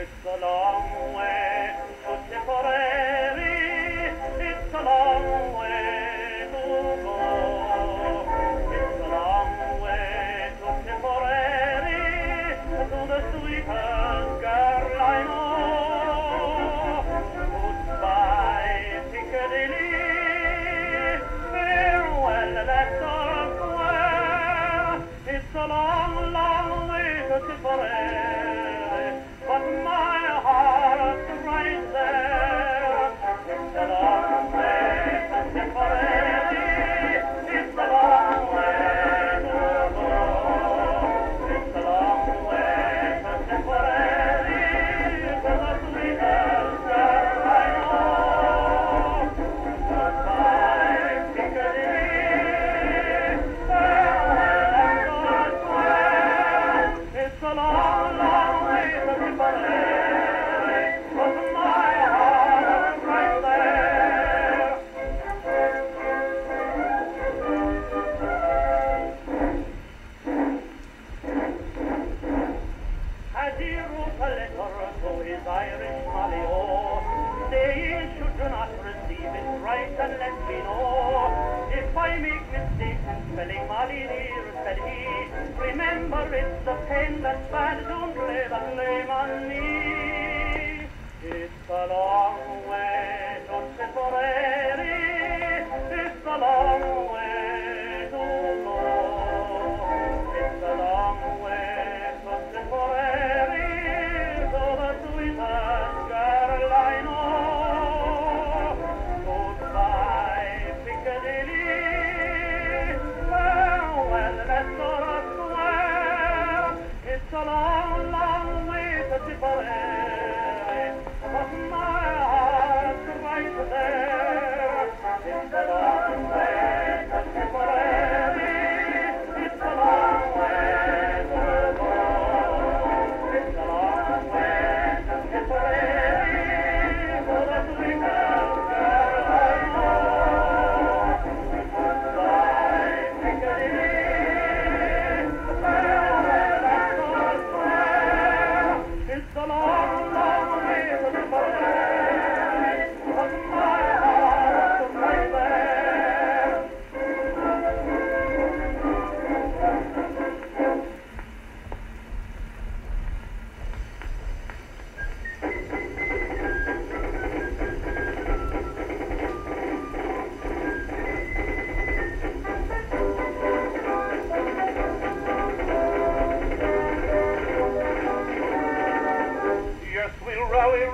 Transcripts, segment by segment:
It's a long way to Tipperary, but my heart's right there. It's a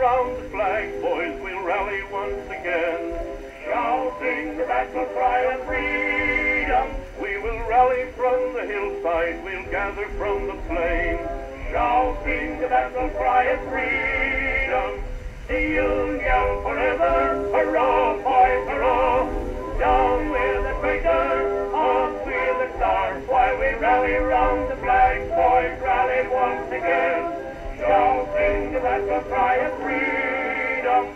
round the flag, boys, we'll rally once again. Shouting the battle cry of freedom. We will rally from the hillside, we'll gather from the plain. Shouting the battle cry of freedom. The Union forever, hurrah, boys, hurrah. Down with the traitors, up with the stars. While we rally round the flag, boys, rally once again. Shouting the battle cry of freedom.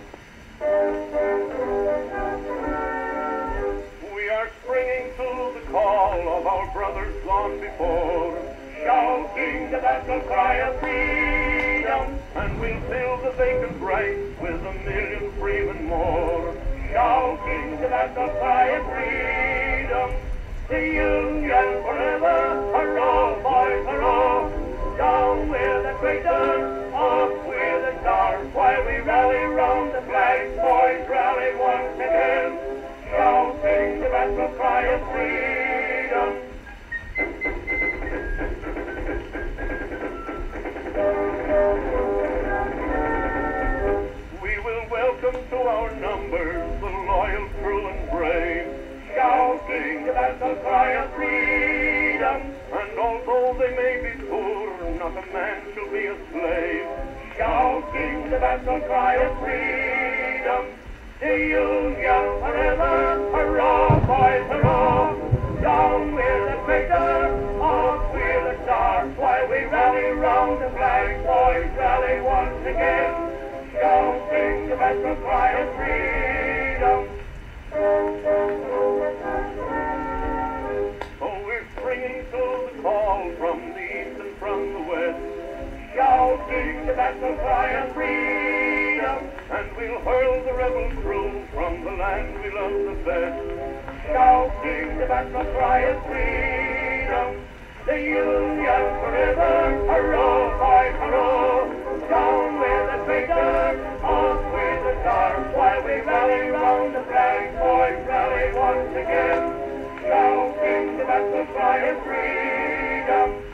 We are springing to the call of our brothers gone before, shouting the battle cry of freedom, and we'll fill the vacant ranks with a million freemen more, shouting the battle cry of freedom. The Union forever, hurrah, boys! Down with the traitors, up with the stars, while we rally round the flag, boys, rally once again, shouting the battle cry of freedom. We will welcome to our numbers the loyal, true, and brave, shouting the battle cry of freedom. And although they may be poor, not a man shall be a slave, shouting the battle cry of freedom. The Union forever, hurrah, boys, hurrah! Down with the traitor, up with the star, while we rally round the flag, boys, rally once again, shouting the battle cry of freedom. Oh, we're springing to the call from the east from the west, shouting the battle cry of freedom, and we'll hurl the rebel crew from the land we love the best, shouting the battle cry of freedom, the Union forever, hurrah, fight, hurrah, down with the traitor, up with the star. while we rally round the flag, boys, rally once again, shouting the battle cry of freedom.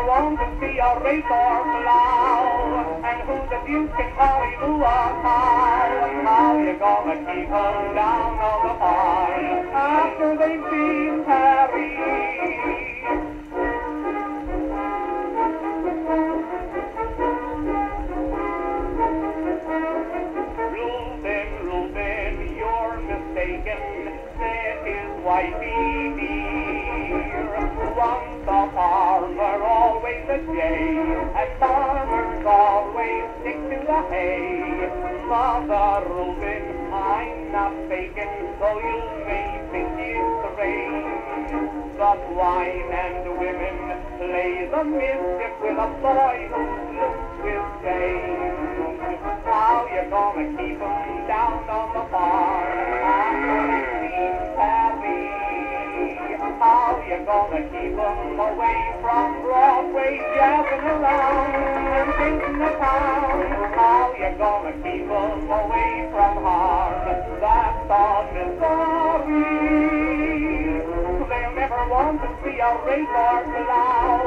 Never want to see a race or plow. And who's the Duke in Hollywood cow? How you gonna keep 'em down on the farm after they've seen A farmer, always a jay, and farmers always stick to the hay. Mother Reuben, I'm not faking, though you may think it's strange. But wine and women play the mischief with a boy whose looks will change. How you gonna keep 'em down on the farm How you gonna keep 'em away from Broadway, jazzing around and thinking town? How you gonna keep 'em away from harm? That song is sorry. They'll never want to see a race or plow.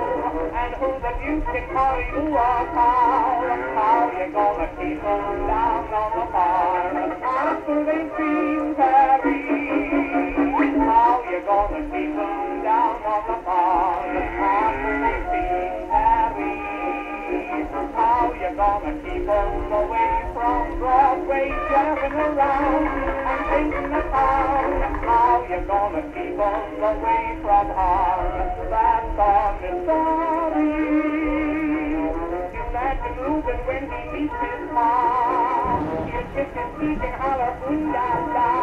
And who the Duke in Hollywood cow? How you gonna keep 'em down on the farm after they've seen Paris? You gonna keep 'em down on the farm after they've seen Paris? How you gonna keep 'em away from Broadway, jazzing around and thinking town? How you gonna keep 'em away from harm? That song is sorry. Imagine Reuben when he meets his mom. He'll kiss his teeth and holler, ooh la la.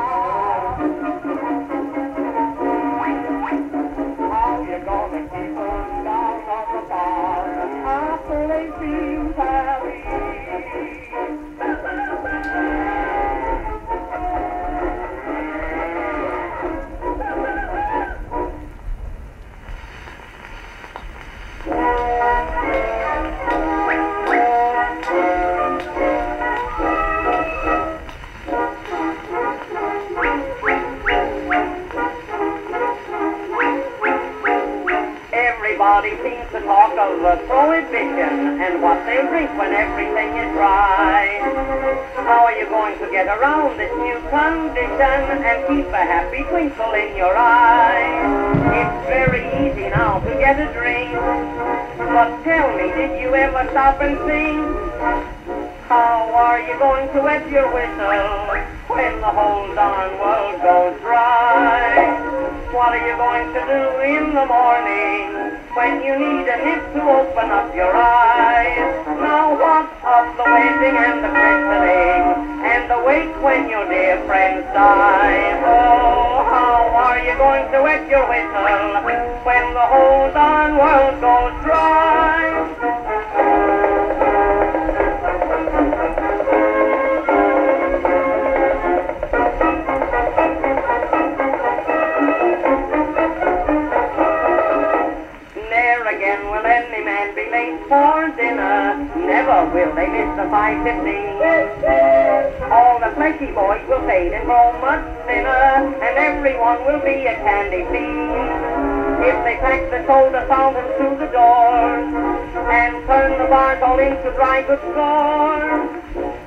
Uh, prohibition and what they drink when everything is dry. How are you going to get around this new condition and keep a happy twinkle in your eye? It's very easy now to get a drink. But tell me, did you ever stop and think? How are you going to wet your whistle when the whole darn world goes dry? What are you going to do in the morning when you need a nip to open up your eyes? Now what of the wedding and the christening and the wake when your dear friends die? Oh, how are you going to wet your whistle when the whole darn world goes dry? For dinner. Never will they miss the five fifteen. All the fleshy boys will fade and grow much thinner, and everyone will be a candy fiend. If they pack the soda fountains to the doors and turn the bars all into dry goods stores.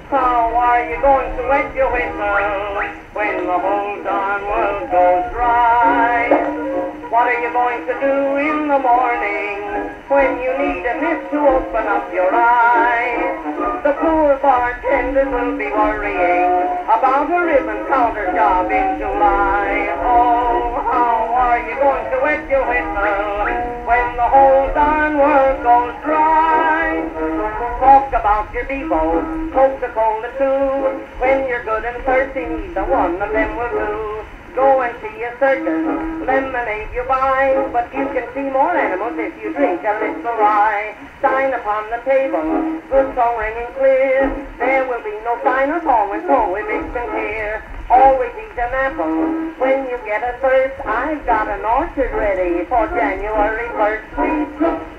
How are you going to wet your whistle when the whole darn world goes dry? What are you going to do in the morning when you need a mist to open up your eyes? The poor bartenders will be worrying about a ribbon counter job in July. Oh, how are you going to wet your whistle when the whole darn world goes dry? Talk about your Bevo, Coca-Cola too. When you're good and thirsty, neither one of them will do. Go and see a circus, lemonade you buy, but you can see more animals if you drink a little rye. Sign upon the table, good song ringing clear, there will be no sign or song when poet makes them hear always eat an apple when you get a thirst. I've got an orchard ready for January 1st. Sweet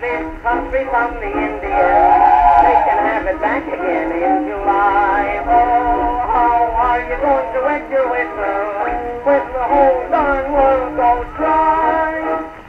this country from the Indians. They can have it back again in July. Oh, how are you going to wet your whistle when the whole darn world goes dry?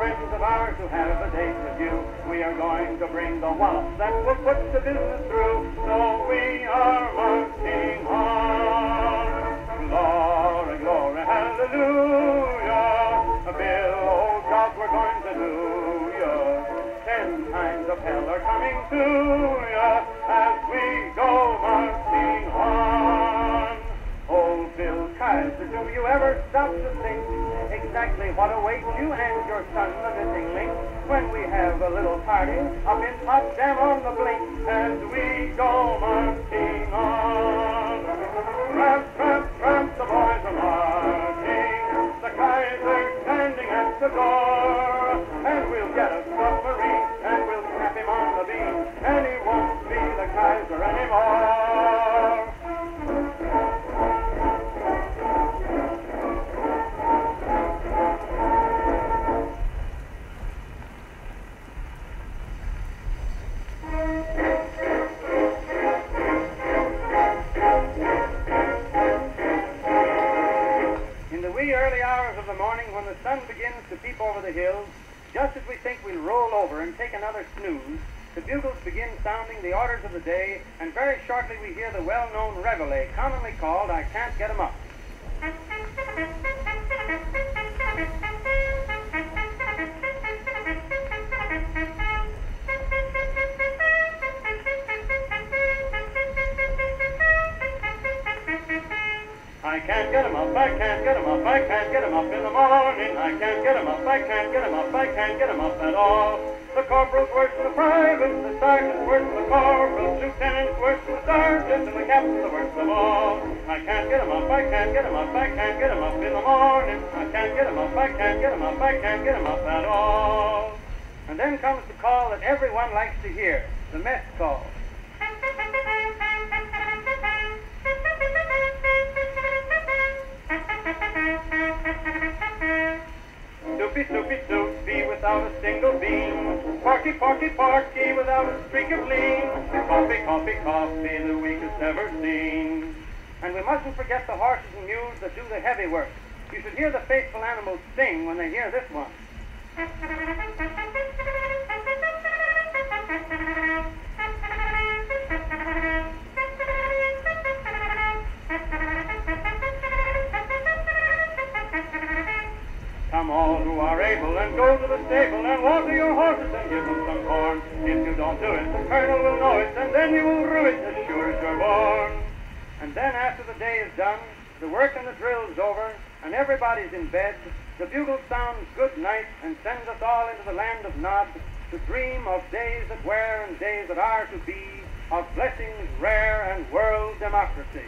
Friends of ours who have a date with you. We are going to bring the wallop that will put the business through. As we go marching on. And he won't be the Kaiser anymore. Sergeant's worse the corporal, lieutenant's worse the sergeant, and the captain's the worst of all. I can't get 'em up, I can't get 'em up, I can't get 'em up in the morning. I can't get 'em up, I can't get 'em up, I can't get 'em up at all. And then comes the call that everyone likes to hear, the mess call. Without a single beam. Porky, porky, porky without a streak of lean. Coffee, coffee, coffee, the weakest ever seen. And we mustn't forget the horses and mules that do the heavy work. You should hear the faithful animals sing when they hear this one. Are able and go to the stable and water your horses and give them some corn. If you don't do it, the colonel will know it and then you will rue it as sure as you're born. And then after the day is done, the work and the drill's over, and everybody's in bed, the bugle sounds good night and sends us all into the land of Nod to dream of days that were and days that are to be, of blessings rare and world democracy.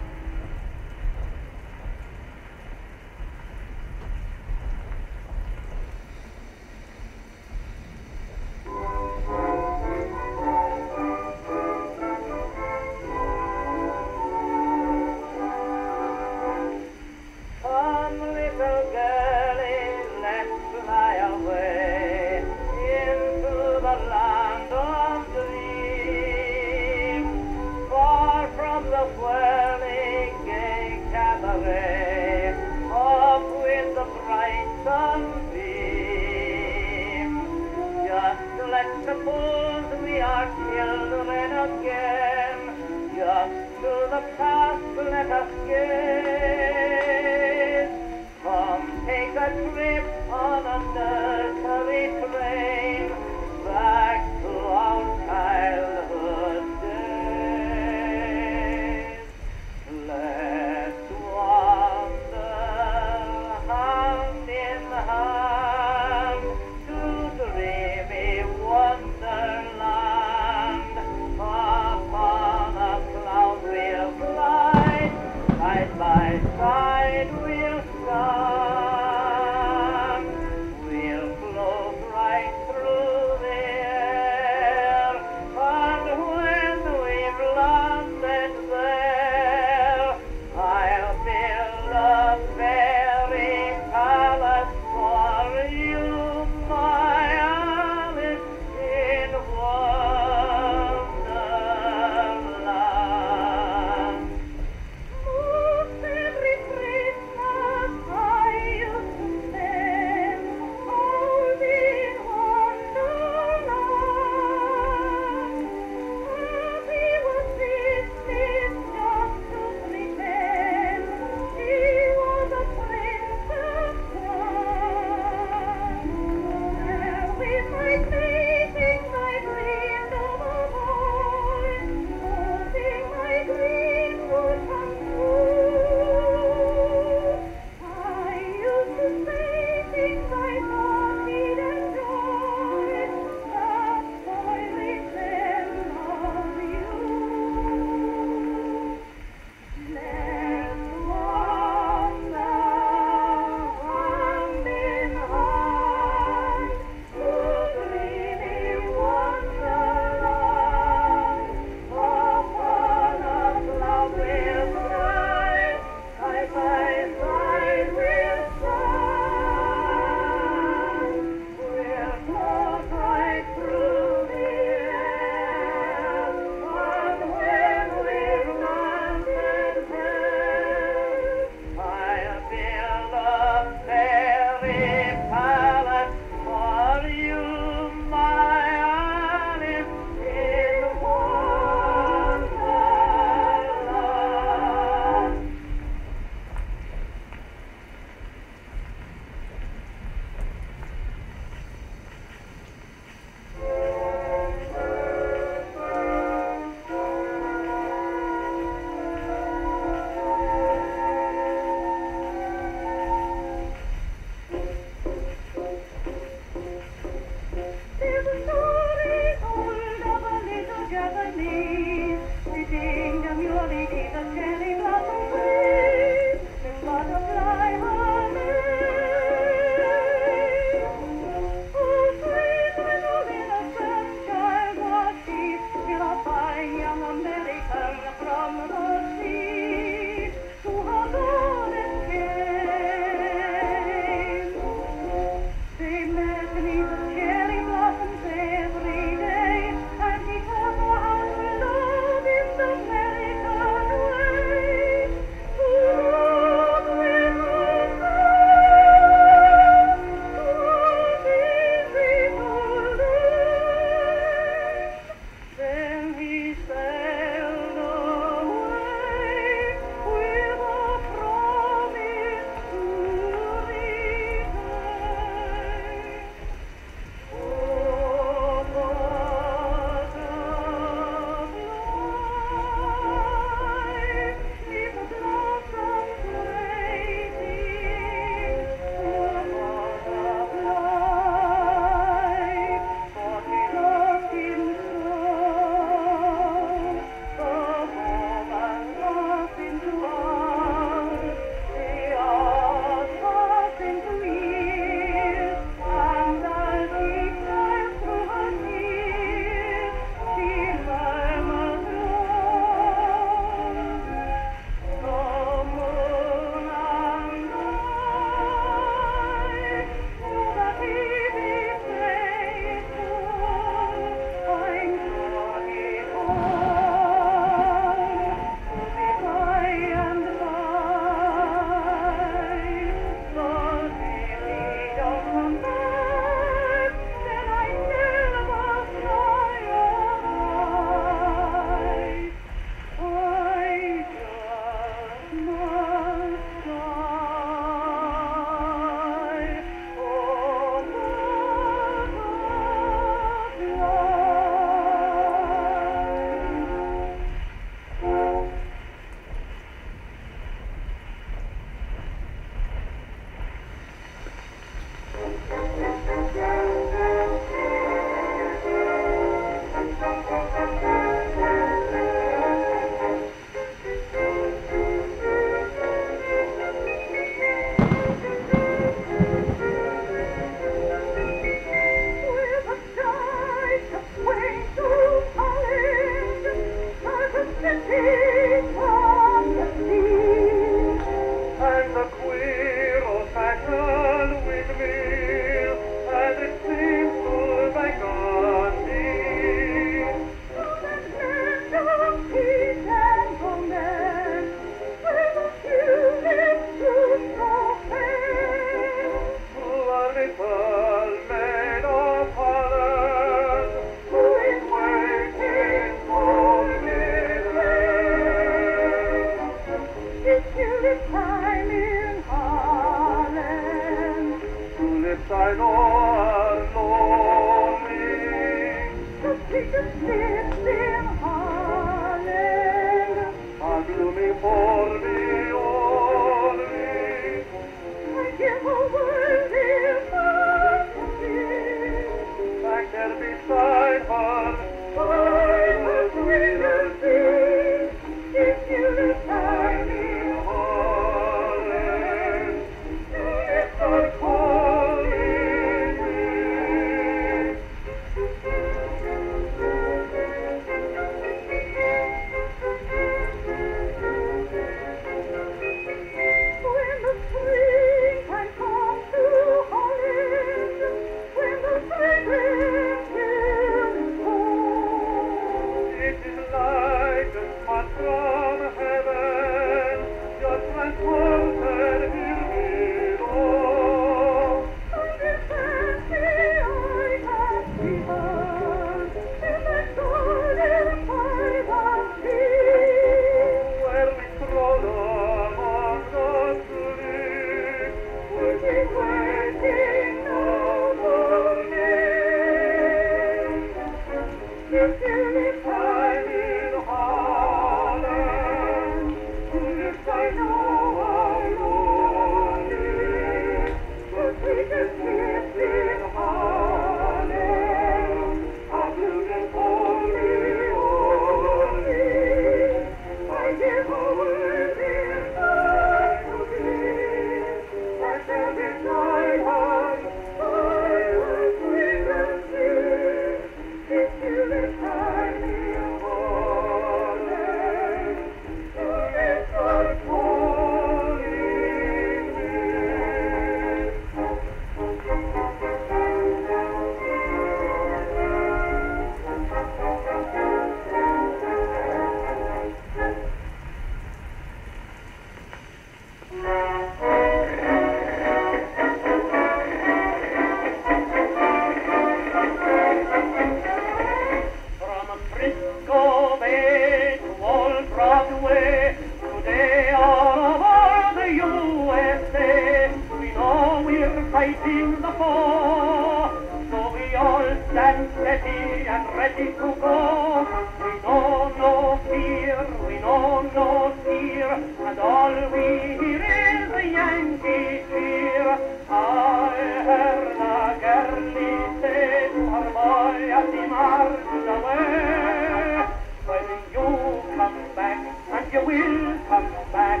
will come back.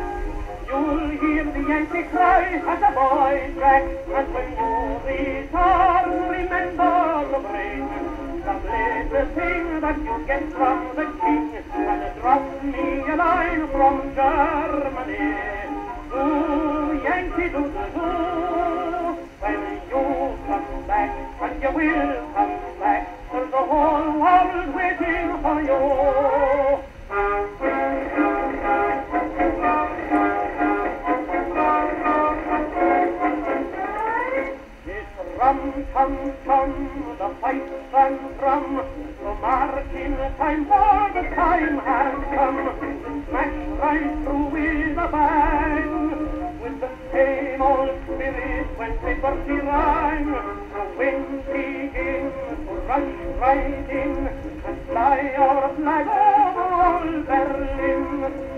You'll hear the Yankee cry as a boy back. And when you return, remember the brain. The little thing that you get from the king. And drop me a line from Germany. Do Yankee do the do. When you come back, and you will come back. There's the whole world waiting for you. Come, come, the fight's begun. The marching time, war time has come. Smash right through with the same old spirit when she bounces on the wind she in, and fly the flag over all Berlin.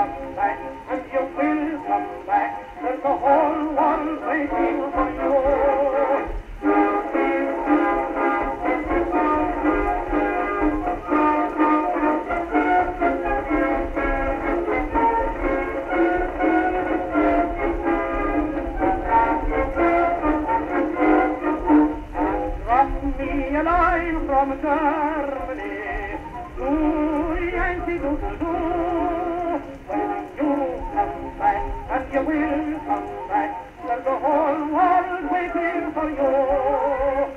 come back, and you will come back, and the whole world for you. from. you will come back. There's the whole world waiting for you.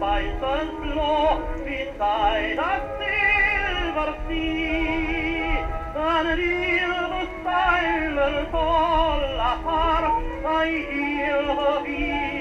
weißen Floh wie deiner Silbervieh. An ihre Seilen voller Haar, bei ihr wie